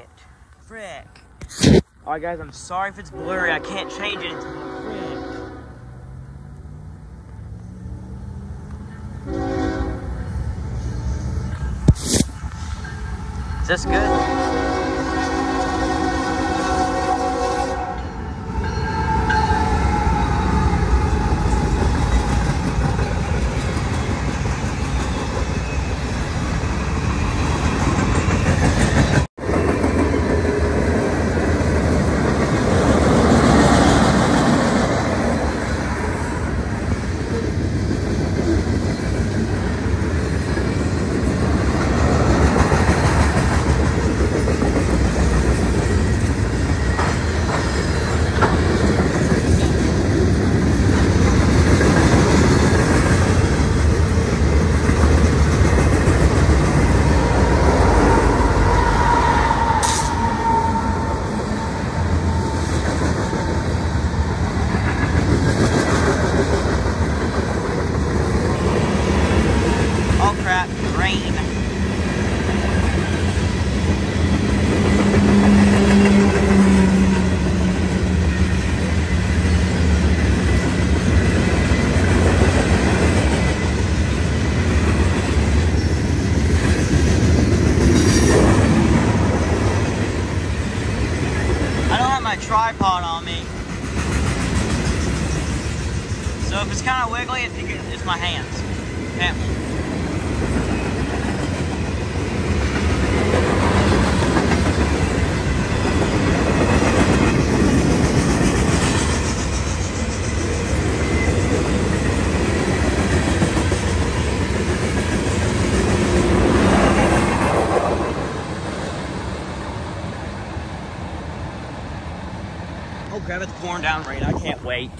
It. Frick. Alright guys, I'm sorry if it's blurry. I can't change it. Frick. Is this good? Oh crap, rain. I don't have my tripod on me. So if it's kind of wiggly, it's my hands. Can't Oh crap, it's pouring down rain. I can't wait.